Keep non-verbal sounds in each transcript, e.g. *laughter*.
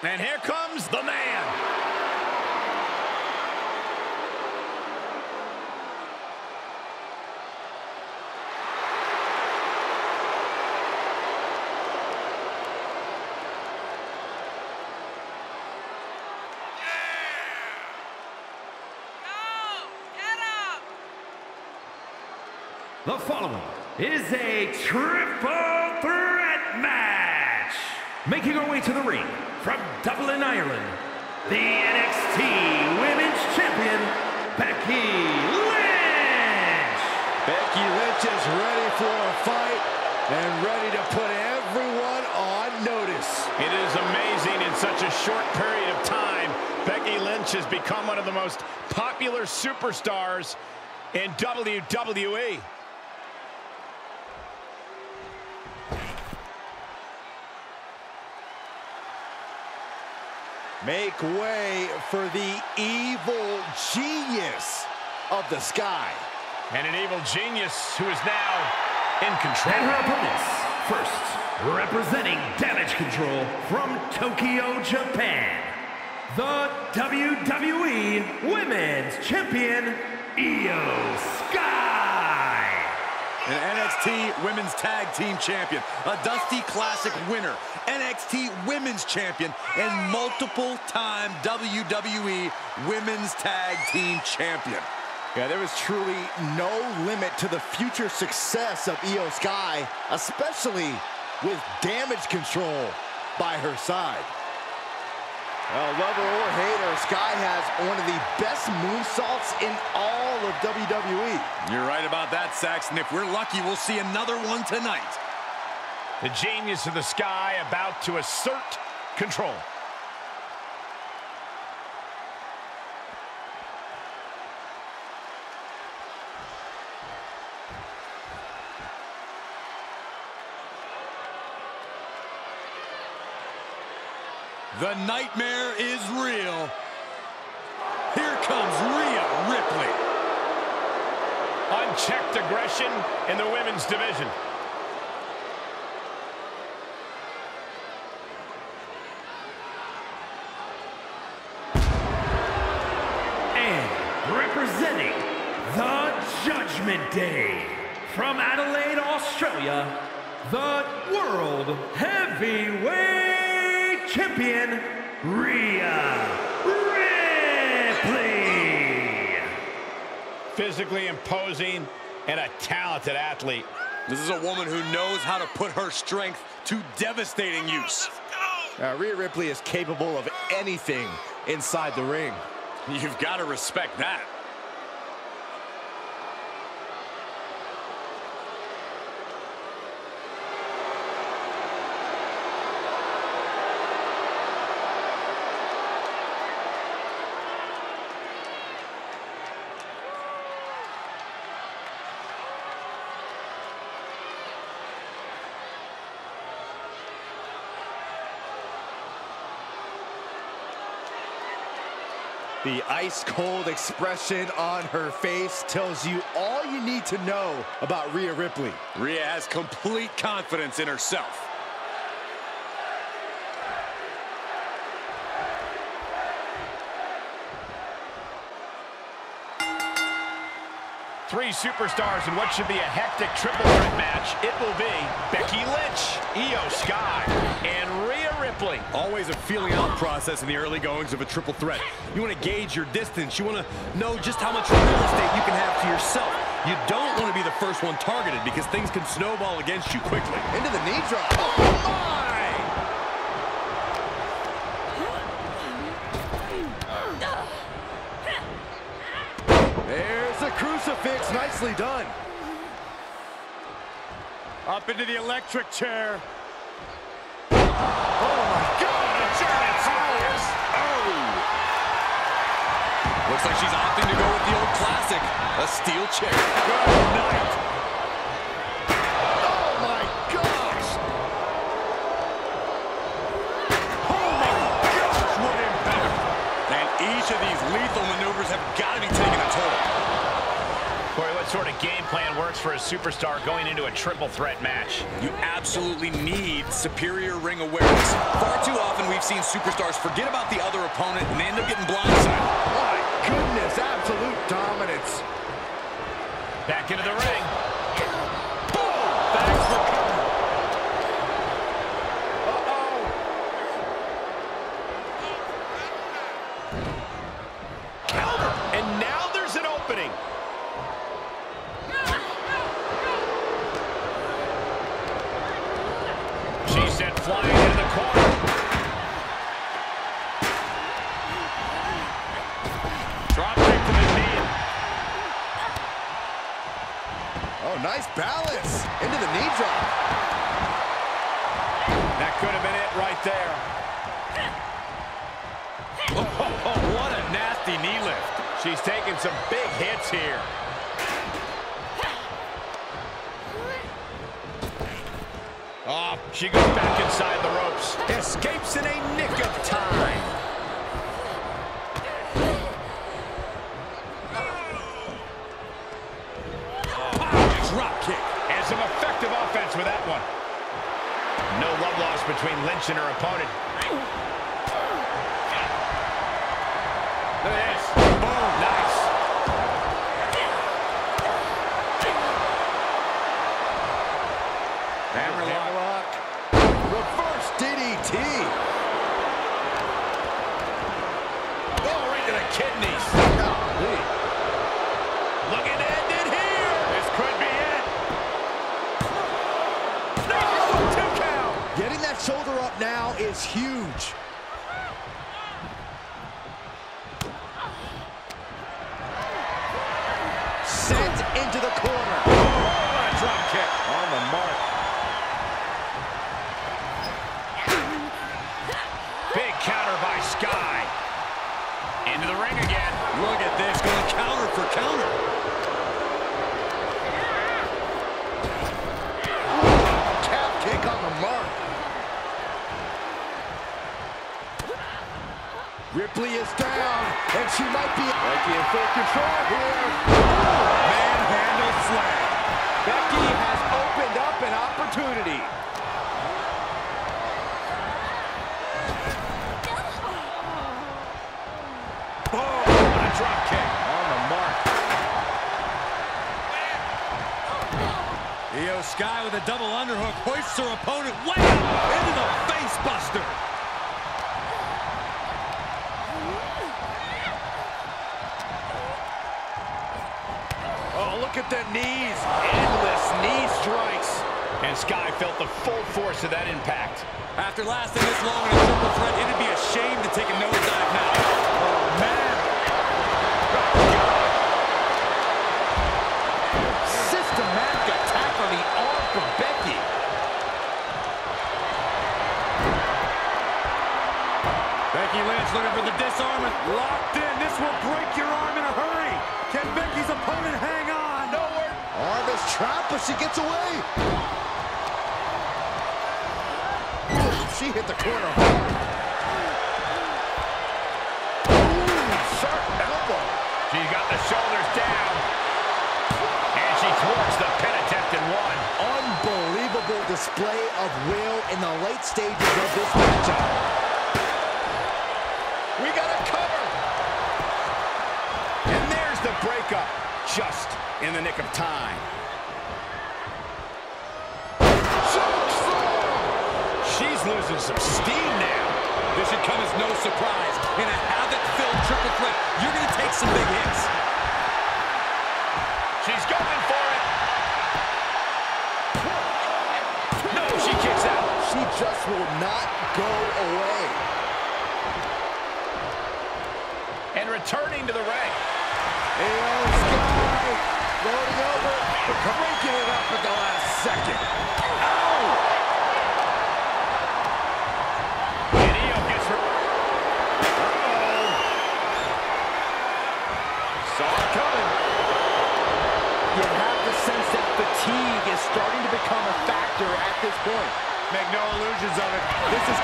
And here comes the man. The following is a triple threat match. Making our way to the ring from Dublin, Ireland, the NXT Women's Champion, Becky Lynch. Becky Lynch is ready for a fight and ready to put everyone on notice. It is amazing in such a short period of time. Becky Lynch has become one of the most popular superstars in WWE. Make way for the evil genius of the sky. And an evil genius who is now in control. And her opponents, first, representing Damage Control from Tokyo, Japan, the WWE Women's Champion, IYO Sky. An NXT Women's Tag Team Champion, a Dusty Classic winner, NXT Women's Champion, and multiple-time WWE Women's Tag Team Champion. Yeah, there was truly no limit to the future success of IYO Sky, especially with damage control by her side. Well, lover or hater, Sky has one of the best moonsaults in all of WWE. You're right about that, Saxton. If we're lucky, we'll see another one tonight. The genius of the sky about to assert control. The nightmare is real. Here comes Rhea Ripley. Unchecked aggression in the women's division. And representing the Judgment Day from Adelaide, Australia, the World Heavyweight Champion, Rhea Ripley. Physically imposing and a talented athlete. This is a woman who knows how to put her strength to devastating use. Uh, Rhea Ripley is capable of anything inside the ring. You've got to respect that. The ice-cold expression on her face tells you all you need to know about Rhea Ripley. Rhea has complete confidence in herself. Three superstars in what should be a hectic triple threat match. It will be Becky Lynch, IYO Sky, and Rhea Ripley. Always a feeling out process in the early goings of a triple threat. You want to gauge your distance. You want to know just how much real estate you can have to yourself. You don't want to be the first one targeted because things can snowball against you quickly. Into the knee drop. Oh, my! There's a crucifix. Nicely done. Up into the electric chair. Oh, my God! The German Suplex. Oh! Looks like she's opting to go with the old classic, a steel chair. Good works for a superstar going into a triple threat match. You absolutely need superior ring awareness. Far too often we've seen superstars forget about the other opponent and they end up getting blindsided. My goodness, absolute dominance. Back into the ring. Boom! Thanks for coming. Uh-oh. Counter. And now there's an opening. She sent flying into the corner. Drop kick to the knee. Oh, nice balance. Into the knee drop. That could have been it right there. *laughs* Oh, what a nasty knee lift. She's taking some big hits here. Oh, she goes back inside the ropes. Escapes in a nick of time. Drop kick. And some effective offense with that one. No love lost between Lynch and her opponent. Look at this. Boom. Nice. Hammerlock. Reverse DDT. Oh, right to the kidneys. Golly. Looking to end it here. This could be it. No, two count. Getting that shoulder up now is huge. Sent into the corner. Oh, drop kick. On the mark. Big counter by Sky. Into the ring again. Look at this, going counter for counter. Calf kick on the mark. Ripley is down, and she might be, might be in full control here. Slam. Becky has opened up an opportunity. Boom. What a drop kick. On the mark. IYO Sky with a double underhook hoists her opponent way up into the face at the knees. Endless knee strikes. And Sky felt the full force of that impact. After lasting this long in a triple threat, it'd be a shame to take a nosedive now. Oh, man. Systematic attack on the arm from Becky. Becky Lynch looking for the Dis-arm-her. Locked in. This will break your arm in a hurry. Can Becky's opponent hang on? Nowhere. Trapped, but she gets away. She hit the corner. Ooh, sharp elbow. She's got the shoulders down. And she thwarts the pin attempt in one. Unbelievable display of will in the late stages of this matchup. We got a cover. And there's the breakup. Just in the nick of time. She's losing some steam now. This should come as no surprise. In a havoc-filled triple threat, you're going to take some big hits. She's going for it. No, she kicks out. She just will not go away. And returning to the ring. IYO Sky loading over, breaking it up at the last second. And IYO gets her. Uh-oh. Saw it coming. You have the sense that fatigue is starting to become a factor at this point. Make no illusions of it.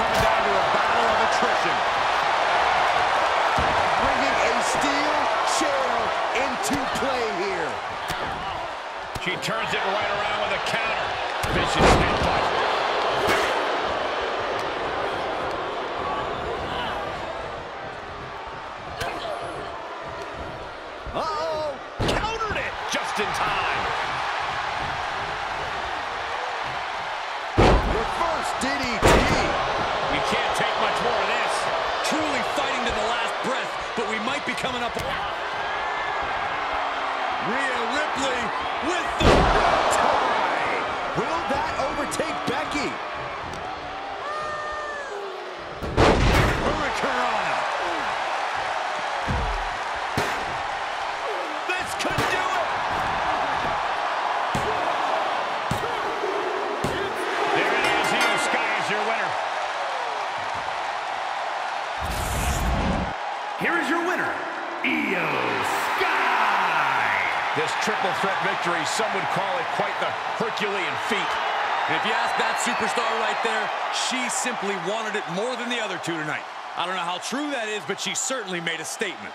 Coming down to a battle of attrition. Bringing a steel chair into play here. She turns it right around with a counter. Vicious headbutt. Uh-oh! Countered it! Just in time. Coming up. Rhea Ripley with the Tie! Will that overtake Becky? This triple threat victory, some would call it quite the Herculean feat. If you ask that superstar right there, she simply wanted it more than the other two tonight. I don't know how true that is, but she certainly made a statement.